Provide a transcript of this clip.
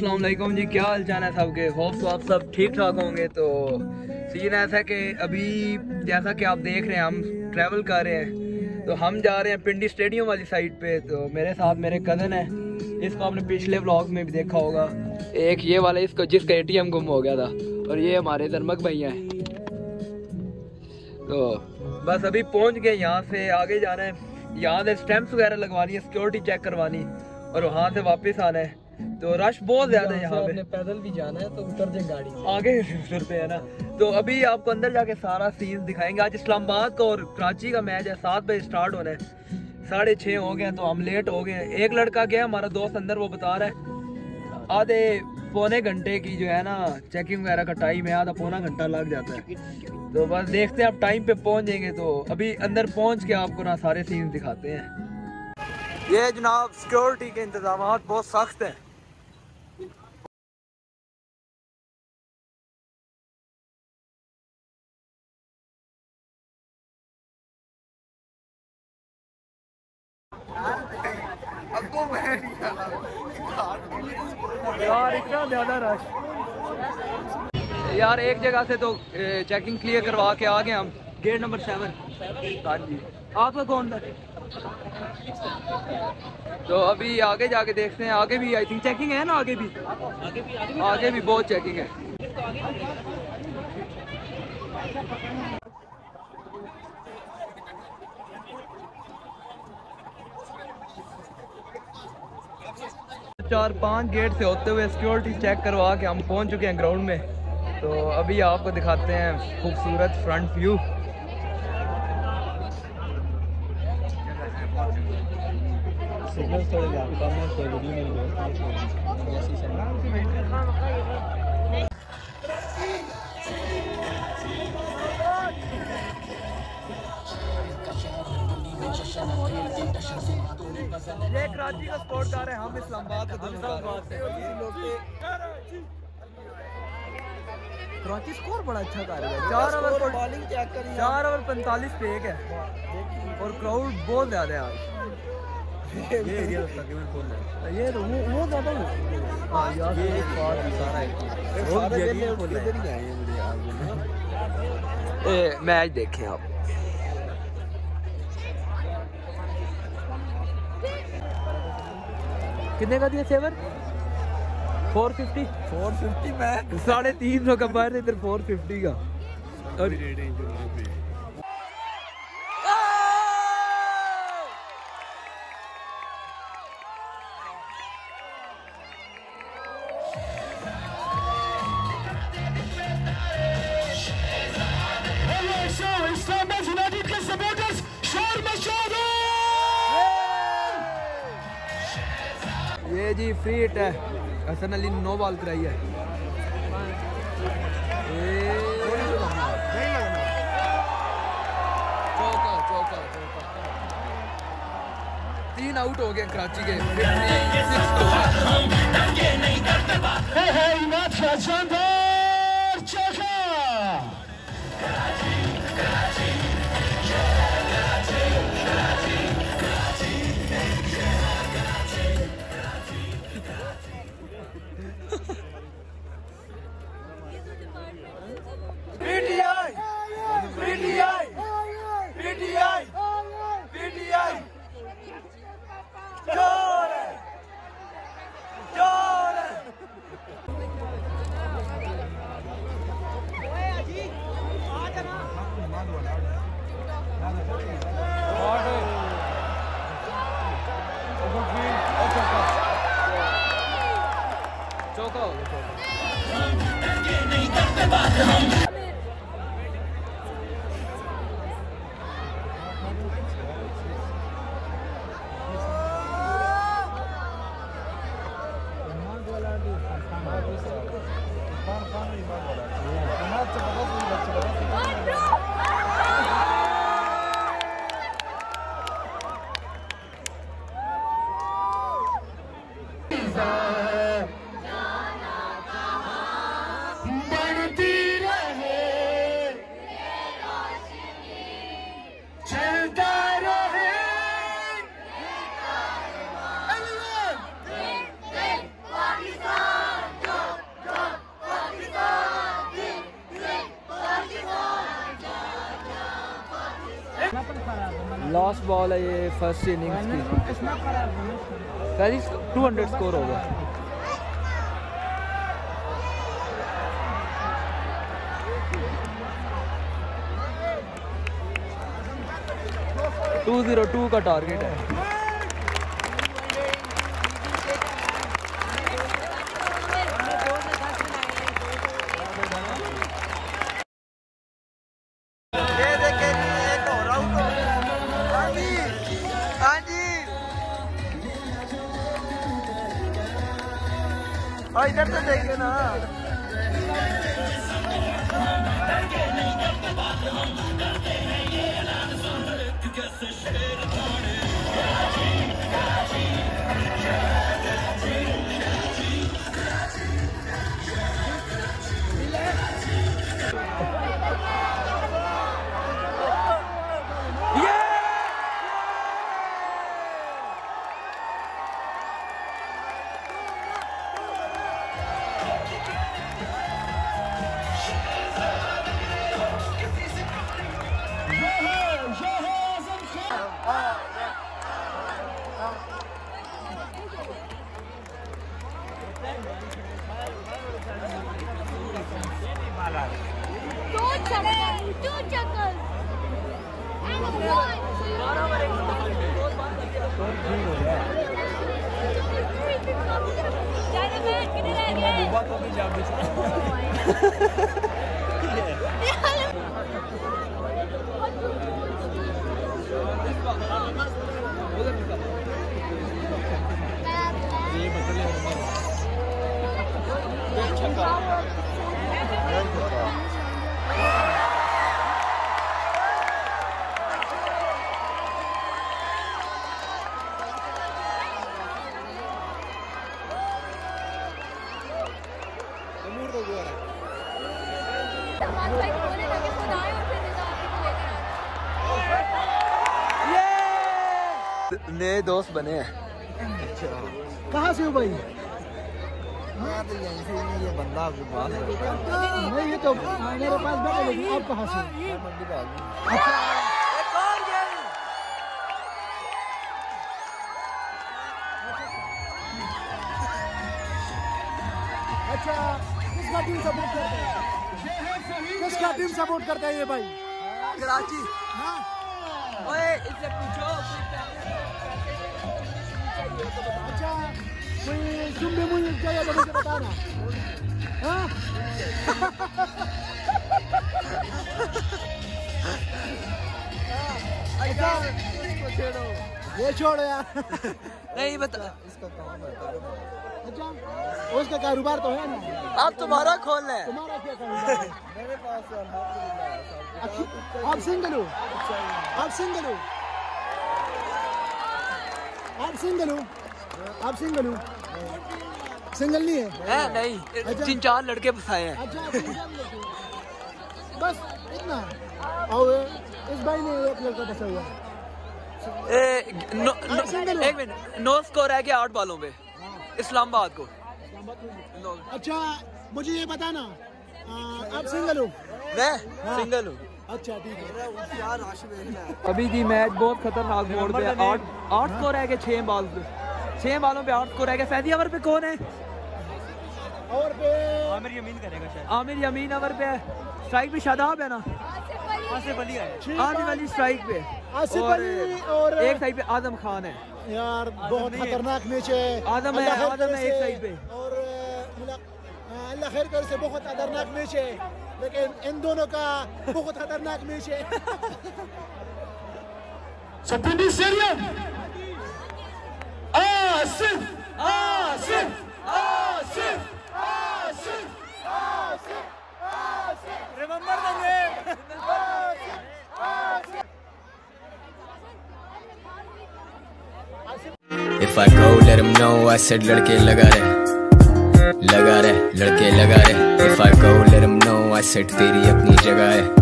वालेकुम जी, क्या हाल चाल है सबके? होप तो आप सब ठीक ठाक होंगे तो सीन ऐसा कि अभी जैसा कि आप देख रहे हैं, हम ट्रैवल कर रहे हैं तो हम जा रहे हैं पिंडी स्टेडियम वाली साइड पे तो मेरे साथ मेरे कज़न है। इसको आपने पिछले व्लॉग में भी देखा होगा। एक ये वाला, इसको जिसका एटीएम गुम हो गया था, और ये हमारे दरमक भैया हैं। तो बस अभी पहुँच गए, यहाँ से आगे जाना है। यहाँ से स्टैंप्स वगैरह लगवानी है सिक्योरिटी चेक करवानी और वहाँ से वापस आना है। तो रश बहुत ज़्यादा है यहाँ पे। पैदल भी जाना है तो उतर जाए गाड़ी आगे उतरते हैं ना। तो अभी आपको अंदर जाके सारा सीन दिखाएँगे। आज इस्लामाबाद का और कराची का मैच है सात बजे स्टार्ट होना है। साढ़े छः हो गए तो हम लेट हो गए एक लड़का गया हमारा दोस्त अंदर वो बता रहा है आधे पौने घंटे की जो है ना चेकिंग वगैरह का टाइम है आधा पौना घंटा लग जाता है। तो बस देखते हैं आप टाइम पे पहुँचेंगे तो। अभी अंदर पहुँच के आपको ना सारे सीन दिखाते हैं। ये जनाब सिक्योरिटी के इंतज़ाम बहुत सख्त हैं। यार, इतना ज़्यादा रश यार, एक जगह से तो चेकिंग क्लियर करवा के आ गए हम। गेट नंबर सेवन हाँ जी। आपका कौन? था तो अभी आगे जाके देखते हैं। आगे भी आई थिंक चेकिंग है ना, आगे भी? आगे भी आगे भी। बहुत चेकिंग है। चार पाँच गेट से होते हुए सिक्योरिटी चेक करवा के हम पहुँच चुके हैं ग्राउंड में। तो अभी आपको दिखाते हैं खूबसूरत फ्रंट व्यू सिग्नल कराची का स्पोर्ट कार है हम इस्लामाबाद का कराची स्कोर बड़ा अच्छा कर रहा है। चार ओवर बॉलिंग चेक करी चार ओवर पैंतालीस पे एक है। और क्राउड बहुत ज़्यादा है आज। ये एरिया तकरीबन फुल है। ये तो वो वो ज़्यादा है हाँ। यार ये एक बार भी सारा है सारे वेले फुल है। ही हैं ए, मैच देखें आप। कितने का दिया सेवर? फोर फिफ्टी फोर फिफ्टी में साढ़े तीन सौ का बाहर इधर फोर फिफ्टी का। और ये जी फ्री हिट है। हसन अली नौ बॉल कराई है। तीन आउट हो गए कराची के। 56 चौका। हो गया लास्ट बॉल है ये फ़र्स्ट इनिंग्स की। टू हंड्रेड स्कोर हो गया। टू ज़ीरो टू का टारगेट है। इधर तो देखे ना Dynamite, get it again! नए दोस्त बने हैं। कहाँ से हो भाई? मैं तो यहीं से ही ये बंदा आपके पास है। ये तो मेरे पास बैठे लेकिन आप कहाँ से आदमी अच्छा। अच्छा किसका टीम सपोर्ट करता है? किसका टीम सपोर्ट करता है ये भाई? कराची। हाँ। ओए इससे पूछो अच्छा कोई जुम्बे मुझे चाहिए तो मुझे बताना हाँ अच्छा ये छोड़ो यार नहीं बता इसका काम है अच्छा उसका कारोबार तो है ना? आप तुम्हारा खोल है। तुम्हारा क्या कारोबार? मेरे पास अल्हम्दुलिल्लाह सब कुछ। अच्छा, आप सिंगल हो? आप सिंगल हो? आप सिंगल हो? आप सिंगल हो? सिंगल नहीं है? है नहीं। अच्छा। तीन चार लड़के फंसाए हैं। अच्छा। बस इतना। और इस भाई ने एक लड़का बसा हुआ। है ए, नो, नो, एक मिनट नो स्कोर है क्या आठ बालों पे? इस्लामाबाद को। अच्छा मुझे ये बताना आप सिंगल हो? मैं हाँ। सिंगल हूँ। अच्छा ठीक है। है अभी जी मैच बहुत खतरनाक मोड़ पे है। आठ आठ स्कोर है कि छह बाल पे। छह बालों पे आठ स्कोर है कि फैजी अवर पे कौन है? और पे आमिर यमीन करेगा शायद। आमिर यमीन अवर पे है। स्ट्राइक पे शादाब है ना? आसिफ अली। है। आने वाली स्ट्राइक पे। आसिफ अली और एक साइड पे आज़म खान है। यार बहुत खतरनाक मैच है। आदम है, करे है एक साइड पे। और अल्लाह खैर करे से बहुत खतरनाक मैच है। लेकिन इन दोनों का बहुत खतरनाक मैच है। सपिंडी stadium. Asif Asif Asif Asif. I go, let him know I said लड़के लगा रहे लगा रहे लड़के लगा रहे If I go, let him know I said तेरी अपनी जगह है